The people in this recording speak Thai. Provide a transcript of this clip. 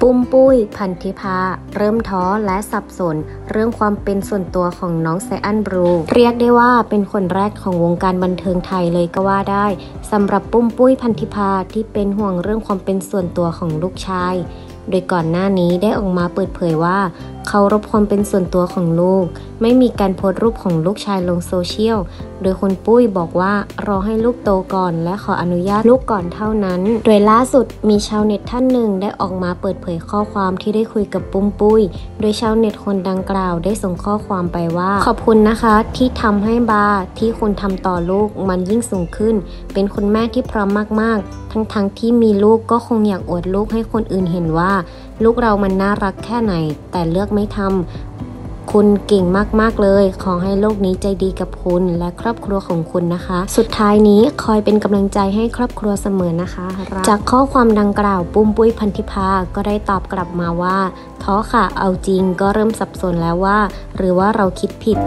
ปุ้มปุ้ย พันธิพา เริ่มท้อและสับสน เรื่องความเป็นส่วนตัวของน้องไซอันบรู เรียกได้ว่าเป็นคนแรกของวงการบันเทิงไทยเลยก็ว่าได้สำหรับปุ้มปุ้ยพันธิพาที่เป็นห่วงเรื่องความเป็นส่วนตัวของลูกชาย โดยก่อนหน้านี้ได้ออกมาเปิดเผยว่าเคารพความเป็นส่วนตัวของลูก ไม่มีการโพสต์รูปของลูกชายลงโซเชียลโดยคุณปุ้ยบอกว่ารอให้ลูกโตก่อน และขออนุญาตลูกก่อนเท่านั้น โดยล่าสุดมีชาวเน็ตท่านหนึ่งได้ออกมาเปิดเผยข้อความที่ได้คุยกับปุ้มปุ้ย โดยชาวเน็ตคนดังกล่าวได้ส่งข้อความไปว่า ขอบคุณนะคะ ที่ทำให้บาร์ที่คุณทำต่อลูกมันยิ่งสูงขึ้น เป็นคุณแม่ที่พร้อมมากๆ ทั้งๆทที่มีลูกก็คงอยากอวดลูกให้คนอื่นเห็นว่า ลูกเรามันน่ารักแค่ไหน แต่เลือกไม่ทำ คุณเก่งมากๆเลย ขอให้โลกนี้ใจดีกับคุณและครอบครัวของคุณนะคะ สุดท้ายนี้คอยเป็นกำลังใจให้ครอบครัวเสมอนะคะ จากข้อความดังกล่าวปุ้มปุ้ยพันธิพาก็ได้ตอบกลับมาว่าท้อค่ะเอาจริงก็เริ่มสับสนแล้วว่า หรือว่าเราคิดผิด